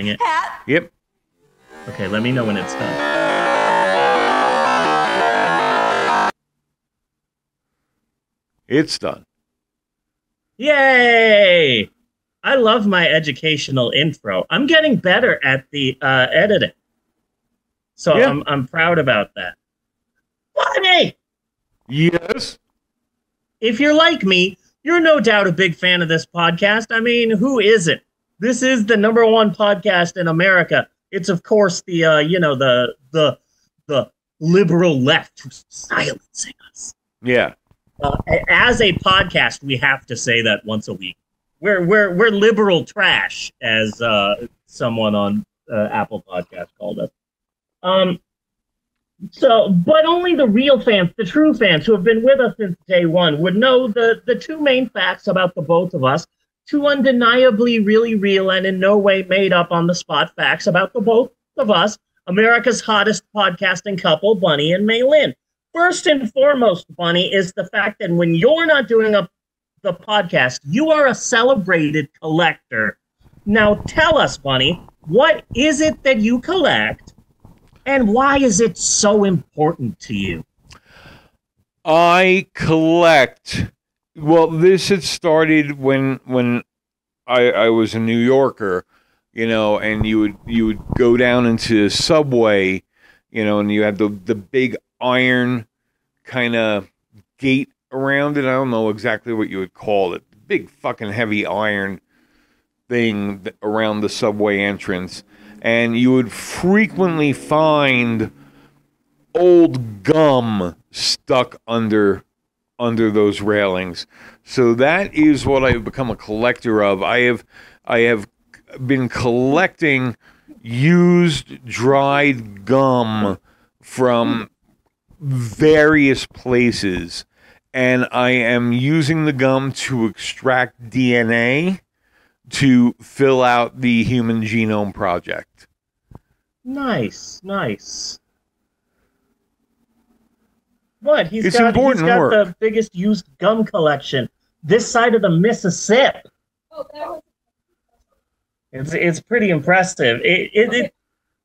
playing it? Cat. Yep. Okay, let me know when it's done. It's done. Yay! I love my educational intro. I'm getting better at the uh, editing. So Yeah. I'm, I'm proud about that. Funny! Yes. If you're like me, you're no doubt a big fan of this podcast. I mean, who isn't? This is the number one podcast in America. It's of course the uh, you know the the the liberal left who's silencing us. Yeah. Uh, as a podcast, we have to say that once a week. We're we're we're liberal trash, as uh, someone on uh, Apple Podcast called us. Um. So, but only the real fans, the true fans who have been with us since day one, would know the the two main facts about the both of us. Two undeniably really real and in no way made up on the spot facts about the both of us, America's hottest podcasting couple, Bunny and Maylin. First and foremost, Bunny, is the fact that when you're not doing a, the podcast, you are a celebrated collector. Now tell us, Bunny, what is it that you collect and why is it so important to you? I collect. Well, this had started when when I I was a New Yorker, you know, and you would you would go down into the Subway, you know, and you had the the big iron kind of gate around it. I don't know exactly what you would call it. Big fucking heavy iron thing around the subway entrance, and you would frequently find old gum stuck under under those railings. So that is what I've become a collector of. I have I have been collecting used dried gum from various places and I am using the gum to extract DNA to fill out the human genome project. Nice, nice. What? He's It's got, important he's got work. the biggest used gum collection this side of the Mississippi. Oh, that was. It's it's pretty impressive. It, it, it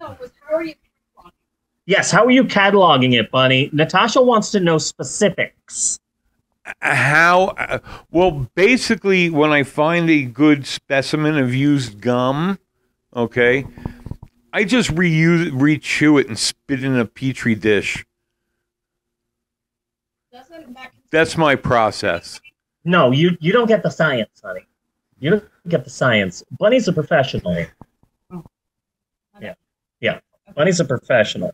No, it was how are you? yes. How are you cataloging it, Bunny? Natasha wants to know specifics. how uh, well basically when i find a good specimen of used gum okay i just reuse rechew it and spit it in a petri dish Doesn't that that's my process No, you you don't get the science, honey. You don't get the science. Bunny's a professional. Oh. Yeah, yeah. Bunny's a professional.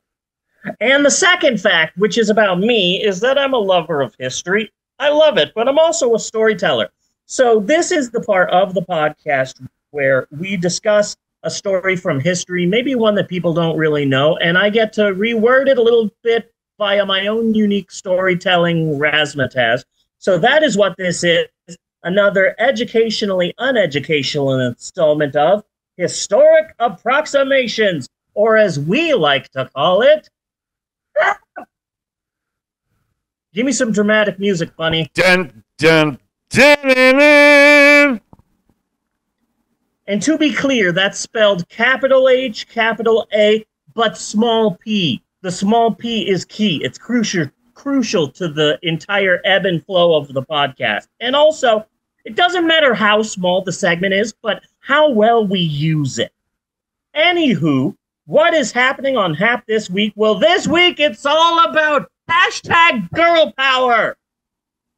And the second fact, which is about me, is that I'm a lover of history. I love it, but I'm also a storyteller. So this is the part of the podcast where we discuss a story from history, maybe one that people don't really know, and I get to reword it a little bit via my own unique storytelling razzmatazz. So that is what this is another educationally uneducational installment of Historic Approximations, or as we like to call it. Give me some dramatic music, Bunny. dun dun dun, dun, dun. And to be clear, that's spelled capital H, capital A, but small p. The small p is key. It's crucial crucial to the entire ebb and flow of the podcast. And also, it doesn't matter how small the segment is, but how well we use it. Anywho, what is happening on Hap this week? Well, this week it's all about hashtag girl power.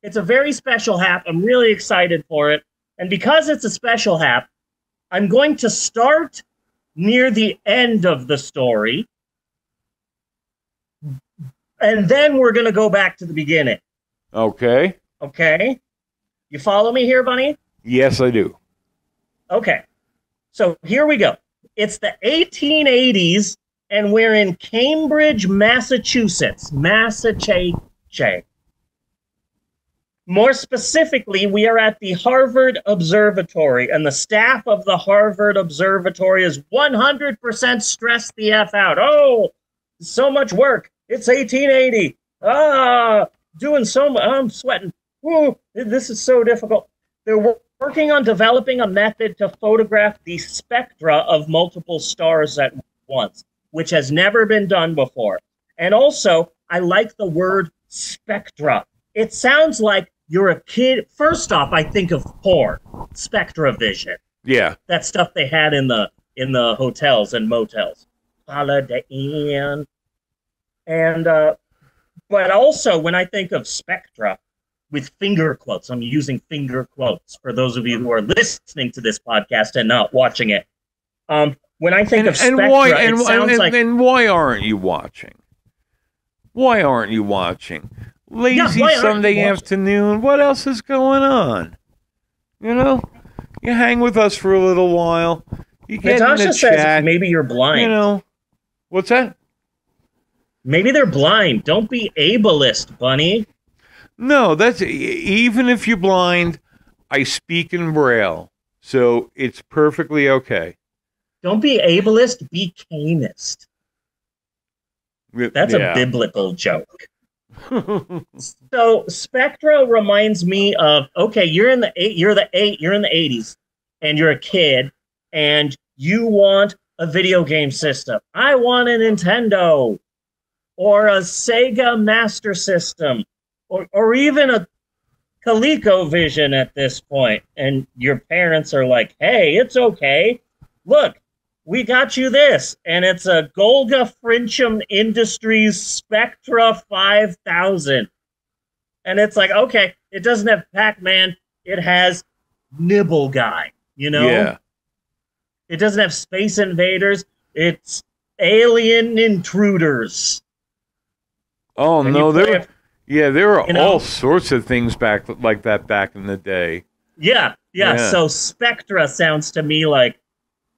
It's a very special Hap. I'm really excited for it. And because it's a special Hap, I'm going to start near the end of the story. And then we're going to go back to the beginning. okay Okay? You follow me here, Bunny? yes i do Okay. So here we go. It's the 1880s, and we're in Cambridge, Massachusetts. Massachusetts. More specifically, we are at the Harvard Observatory, and the staff of the Harvard Observatory is 100% stressed the F out. Oh, so much work. It's 1880. Ah, doing so much. I'm sweating. Ooh, this is so difficult. They're working on developing a method to photograph the spectra of multiple stars at once, which has never been done before. And also, I like the word spectra. It sounds like you're a kid. First off, I think of porn, spectra vision, Yeah. that stuff they had in the in the hotels and motels, Holiday Inn, and uh, but also when I think of spectra, with finger quotes, I'm using finger quotes for those of you who are listening to this podcast and not watching it. Um, when I think And, of spectra, and why and, and, like and why aren't you watching? Why aren't you watching? Lazy why Sunday afternoon. What else is going on? You know, you hang with us for a little while. You get in Natasha the says chat. maybe you're blind. You know, what's that? Maybe they're blind. Don't be ableist, bunny. No, that's even if you're blind. I speak in braille, so it's perfectly okay. Don't be ableist. Be canist. That's a biblical joke. So Spectra reminds me of okay, you're in the eight, you're the eight, you're in the eighties, and you're a kid, and you want a video game system. I want a Nintendo, or a Sega Master System, or or even a ColecoVision at this point, and your parents are like, "Hey, it's okay. Look, we got you this, and it's a Golga Frincham Industries Spectra 5000. And it's like, okay, it doesn't have Pac Man, it has Nibble Guy, you know? Yeah. It doesn't have Space Invaders, it's Alien Intruders. Oh And no, there. it- Yeah, there were you know? all sorts of things back like that back in the day. Yeah, yeah, Yeah. So Spectra sounds to me like,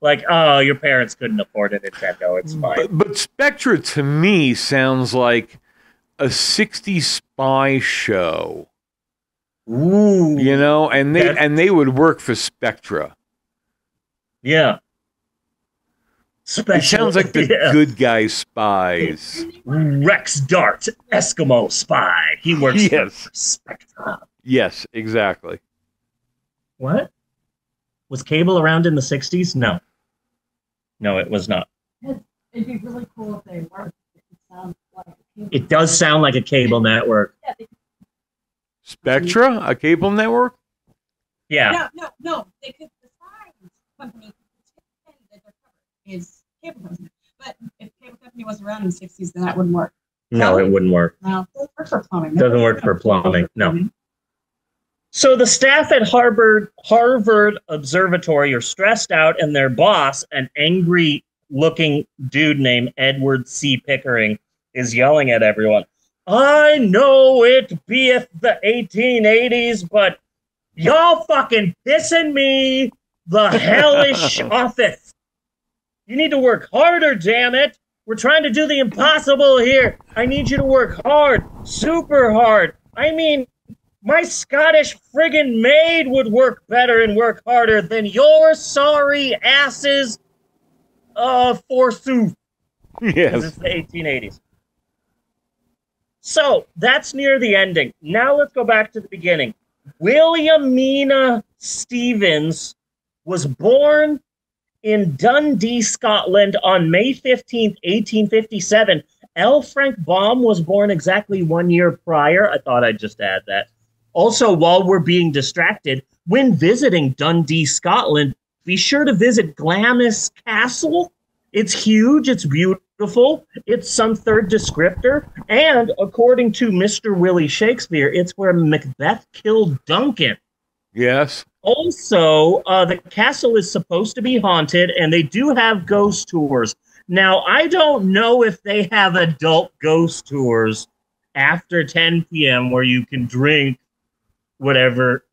like, oh, your parents couldn't afford a Nintendo. It's fine. But, but Spectra to me sounds like a 60s spy show, Ooh, you know, and they and they would work for Spectra. yeah. It sounds like the yeah. good guy spies. Rex Dart, Eskimo spy. He works Yes. for Spectra. Yes, exactly. What? Was cable around in the 60s? No. No, it was not. It'd be really cool if they were. It like. It does sound like a cable network. Spectra, a cable network? Yeah. no, no, no. They could. The signs company could pretend that their cover is cable company. But if cable company was around in the '60s, then that wouldn't work. No, it wouldn't work. No, it doesn't work for plumbing. Doesn't work for plumbing, no. So the staff at Harvard Harvard Observatory are stressed out, and their boss, an angry looking dude named Edward C. Pickering, is yelling at everyone. I know it beeth the 1880s, but y'all fucking pissing me the hellish offeth. You need to work harder, damn it. We're trying to do the impossible here. I need you to work hard, super hard. I mean, my Scottish friggin' maid would work better and work harder than your sorry asses, uh, forsooth. Yes. it's the 1880s. So that's near the ending. Now let's go back to the beginning. Williamina Stevens was born in Dundee, Scotland on May 15th, 1857. L. Frank Baum was born exactly one year prior. I thought I'd just add that. Also, while we're being distracted, when visiting Dundee, Scotland, be sure to visit Glamis Castle. It's huge, it's beautiful, it's some third descriptor, and according to Mr. Willie Shakespeare, it's where Macbeth killed Duncan. Yes. Also, uh, the castle is supposed to be haunted, and they do have ghost tours. Now, I don't know if they have adult ghost tours after 10 p.m. where you can drink whatever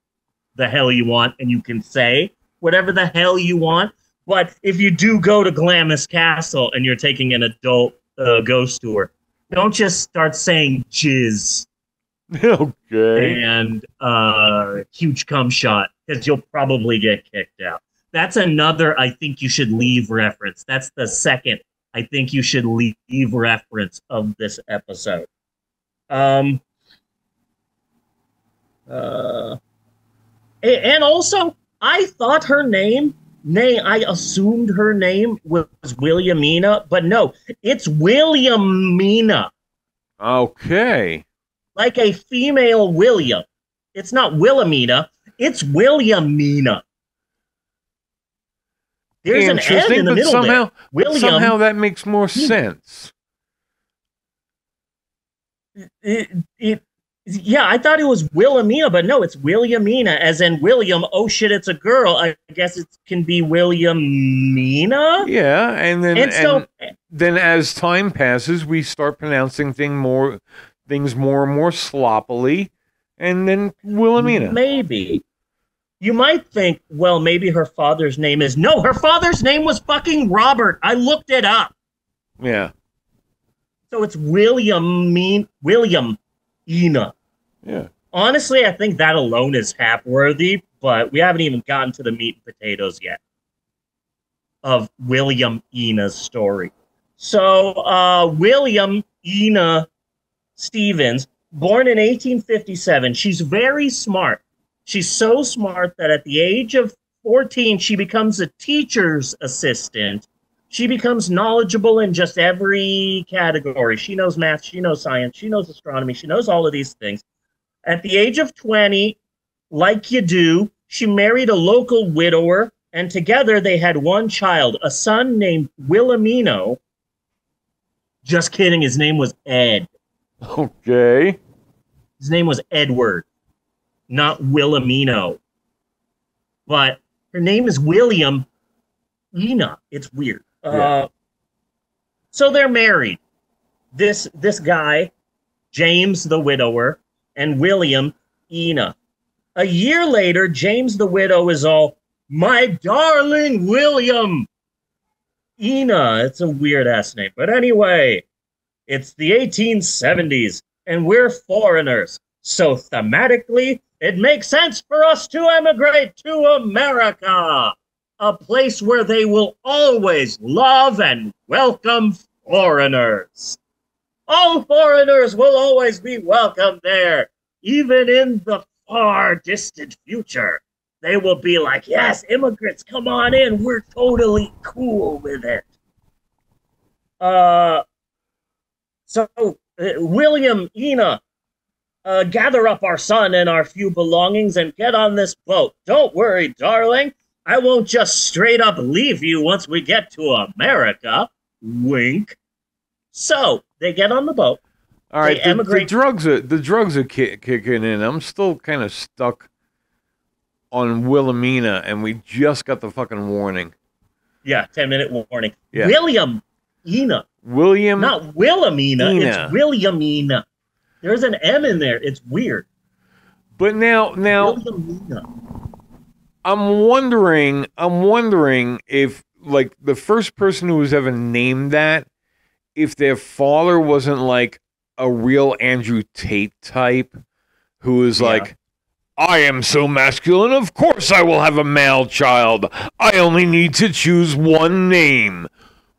the hell you want and you can say whatever the hell you want. But if you do go to Glamis Castle and you're taking an adult uh, ghost tour, don't just start saying jizz okay. and uh, huge cum shot because you'll probably get kicked out. That's another I think you should leave reference. That's the second I think you should leave reference of this episode. Um, uh, and also I thought her name, nay, I assumed her name was Williamina, but no, it's Williamina, Okay. Like a female William. It's not Wilhelmina, it's Williamina. There's an N Interesting, in the but middle somehow, there. William. somehow that makes more Hmm. sense. it, it, yeah, I thought it was Wilhelmina, but no, it's Williamina, as in William. Oh shit, it's a girl. I guess it can be Williamina. Yeah, and then And so, and then as time passes, we start pronouncing thing more things more and more sloppily, and then Wilhelmina. maybe you might think, well, maybe her father's name is no. Her father's name was fucking Robert. I looked it up, Yeah, so it's William mean William Ina. yeah. Honestly, I think that alone is half worthy, but we haven't even gotten to the meat and potatoes yet of William Ina's story. So, uh, William Ina Stevens, born in 1857, she's very smart. She's so smart that at the age of 14, she becomes a teacher's assistant. She becomes knowledgeable in just every category. She knows math, she knows science, she knows astronomy, she knows all of these things. At the age of 20, like you do, she married a local widower, and together they had one child, a son named Wilhelmino. Just kidding, his name was Ed. Okay. His name was Edward, not Wilhelmino. But her name is William Ina. It's weird. Yeah. Uh, so they're married. This this guy, James the widower, and William Ina. A year later, James the widow is all, my darling William Ina. It's a weird ass name. But anyway, it's the 1870s, and we're foreigners. So thematically, it makes sense for us to emigrate to America, a place where they will always love and welcome foreigners. All foreigners will always be welcome there, even in the far distant future. They will be like, yes, immigrants, come on in. We're totally cool with it. Uh, so, uh, William, Ina, uh, gather up our son and our few belongings and get on this boat. Don't worry, darling. I won't just straight up leave you once we get to America. Wink. So they get on the boat. All right. The, the drugs are the drugs are ki- kicking in. I'm still kind of stuck on Wilhelmina, and we just got the fucking warning. Yeah, 10 minute warning. Yeah. William Ina, William. not Wilhelmina. Ina. It's Williamina. There's an M in there. It's weird. But now, now Williamina. I'm wondering. I'm wondering if, like, the first person who was ever named that, if their father wasn't like a real Andrew Tate type, who was Yeah. like, "I am so masculine. Of course, I will have a male child. I only need to choose one name,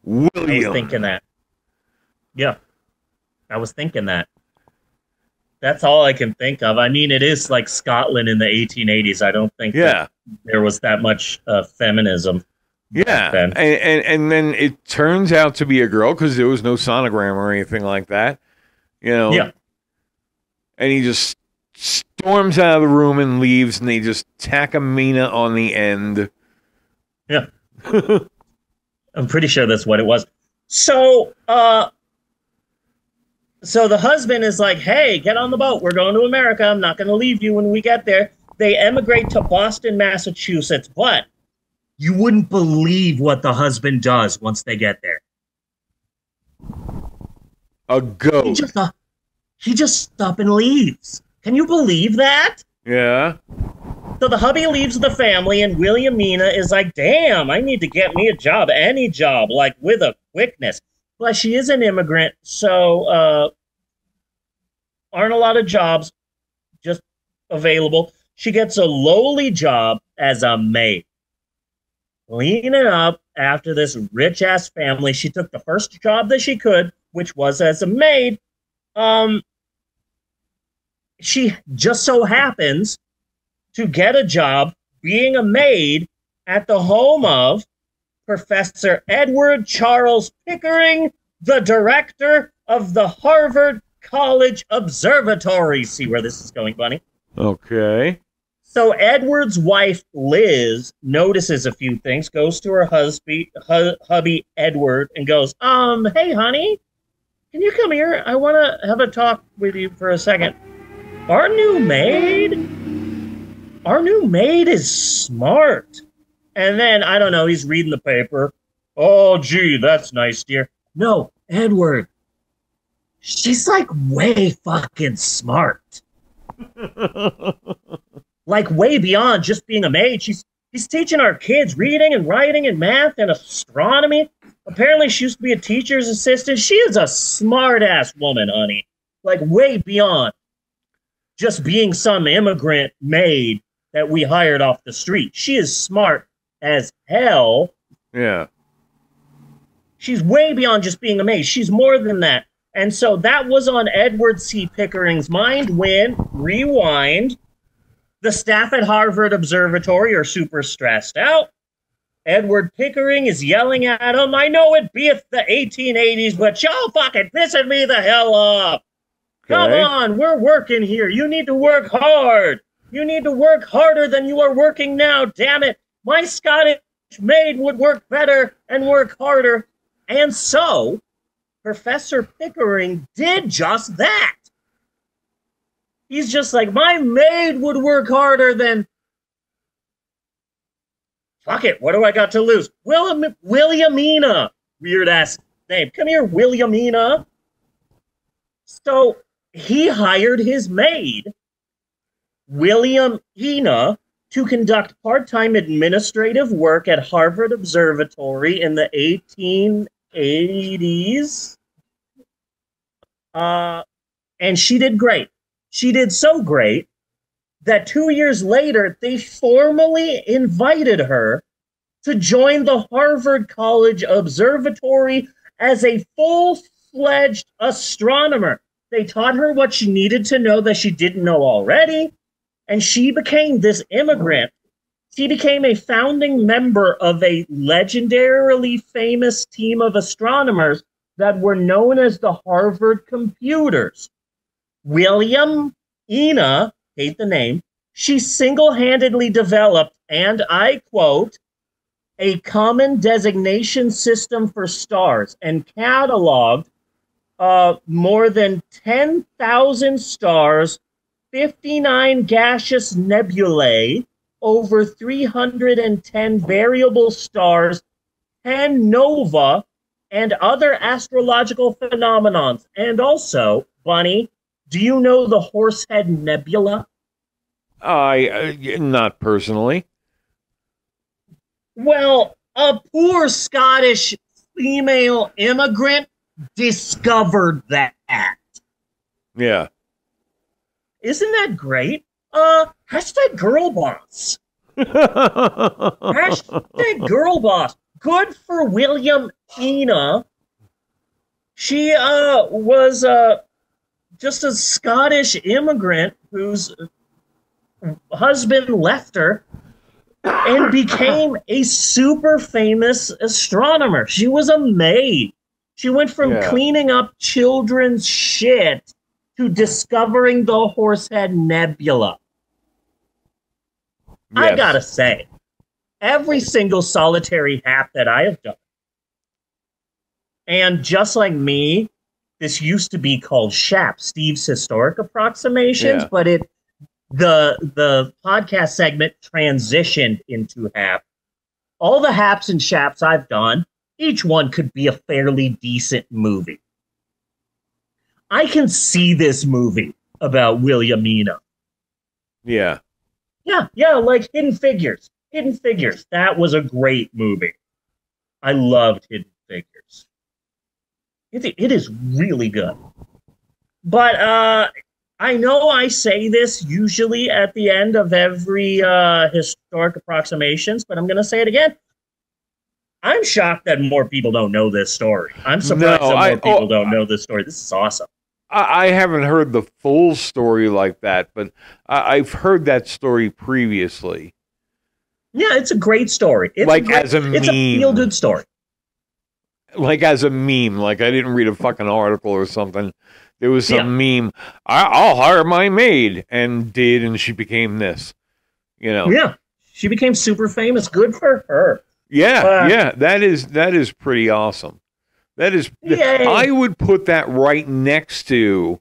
I was thinking that. Yeah. I was thinking that. That's all I can think of. I mean, it is like Scotland in the 1880s. I don't think Yeah. there was that much uh, feminism. Yeah, and, and and then it turns out to be a girl because there was no sonogram or anything like that, you know. Yeah. And he just storms out of the room and leaves, and they just tack a Mina on the end. Yeah. I'm pretty sure that's what it was. So, uh, so the husband is like, "Hey, get on the boat. We're going to America. I'm not going to leave you when we get there." They emigrate to Boston, Massachusetts, but you wouldn't believe what the husband does once they get there. A He goat. just uh, he just up and leaves. Can you believe that? Yeah. So the hubby leaves the family, and Williamina is like, damn, I need to get me a job, any job, like with a quickness. Plus, she is an immigrant, so uh, aren't a lot of jobs just available. She gets a lowly job as a maid. Cleaning up after this rich ass family. She took the first job that she could, which was as a maid. Um, she just so happens to get a job being a maid at the home of Professor Edward Charles Pickering, the director of the Harvard College Observatory. See where this is going, Bunny? Okay. So Edward's wife Liz notices a few things, goes to her husband, hu- hubby Edward, and goes, "Um, hey, honey, can you come here? I want to have a talk with you for a second. Our new maid, our new maid is smart." And then I don't know, he's reading the paper. Oh, gee, that's nice, dear. No, Edward, she's like way fucking smart like way beyond just being a maid. She's she's teaching our kids reading and writing and math and astronomy. Apparently, she used to be a teacher's assistant. She is a smart ass woman, honey. Like way beyond just being some immigrant maid that we hired off the street. She is smart as hell. yeah. She's way beyond just being a maid. She's more than that. And so that was on Edward C. Pickering's mind when, rewind, the staff at Harvard Observatory are super stressed out. Edward Pickering is yelling at him, I know it beeth the 1880s, but y'all fucking pissing me the hell off. Come on, we're working here. You need to work hard. You need to work harder than you are working now, damn it. My Scottish maid would work better and work harder. And so, Professor Pickering did just that. He's just like, my maid would work harder than. Fuck it, what do I got to lose? William, Williamina. Weird ass name. Come here, Williamina. So he hired his maid, William Ena, to conduct part time administrative work at Harvard Observatory in the 1880s. Uh, and she did great. She did so great that two years later, they formally invited her to join the Harvard College Observatory as a full fledged astronomer. They taught her what she needed to know that she didn't know already, and she became this immigrant. She became a founding member of a legendarily famous team of astronomers that were known as the Harvard Computers. William Ena, hate the name, she single handedly developed, and I quote, a common designation system for stars and cataloged uh, more than 10,000 stars, 59 gaseous nebulae, over 310 variable stars, 10 nova, and other astrological phenomenons. And also, Bunny, do you know the Horsehead Nebula? I uh, not personally. Well, a poor Scottish female immigrant discovered that. Yeah. Isn't that great? Uh, hashtag girl boss. Hashtag girl boss. Good for William Ena. She uh was uh just a Scottish immigrant whose husband left her and became a super famous astronomer. She was a maid. She went from Yeah. cleaning up children's shit to discovering the Horsehead Nebula. I gotta say, every single solitary hap that I have done, and just like me, this used to be called SHAP, Steve's Historic Approximations, Yeah. but it the the podcast segment transitioned into hap. All the haps and shaps I've done, each one could be a fairly decent movie. I can see this movie about Williamina. Yeah. Yeah, yeah, like Hidden Figures. Hidden Figures. That was a great movie. I loved Hidden Figures. It, it is really good. But uh, I know I say this usually at the end of every uh, historic approximations, but I'm going to say it again. I'm shocked that more people don't know this story. I'm surprised No, that more I- people oh, don't know this story. This is awesome. I, haven't heard the full story like that, but I've heard that story previously. Yeah, it's a great story. It's like a great, as a meme, it's a feel good story. like as a meme. Like I didn't read a fucking article or something. There was some meme. I, I'll hire my maid, and did, and she became this. You know. Yeah, she became super famous. Good for her. Yeah, Uh, yeah, that is that is pretty awesome. That is, Yay. I would put that right next to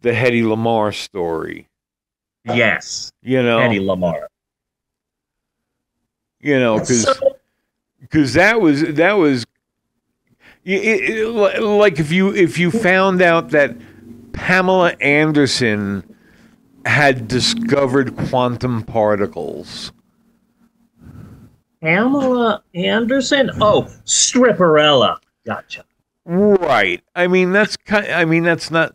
the Hedy Lamarr story. Yes, You know, Eddie Lamar. you know, because So, because that was that was it, it, like if you if you found out that Pamela Anderson had discovered quantum particles. Pamela Anderson. Oh, Stripperella. Gotcha. Right. I mean, that's kind. I mean, that's not.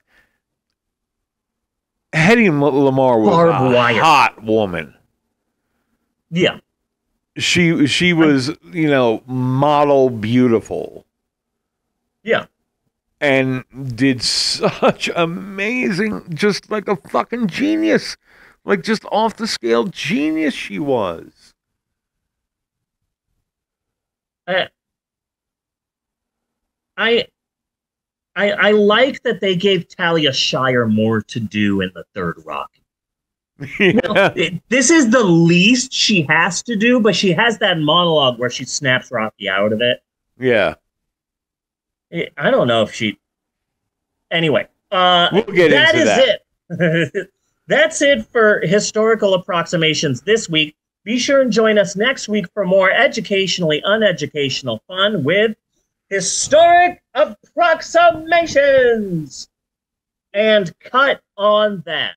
Hedy Lamarr was Barbed a hot woman. Yeah. She she was you know model beautiful Yeah. and did such amazing, just like a fucking genius, like just off the scale genius she was. I, I, I, I like that they gave Talia Shire more to do in the third Rocky. yeah. It- this is the least she has to do, but she has that monologue where she snaps Rocky out of it. yeah. I- I don't know if she. Anyway, uh, We'll get that into is that. it. That's it for historical approximations this week. Be sure and join us next week for more educationally uneducational fun with historic approximations. And cut on that.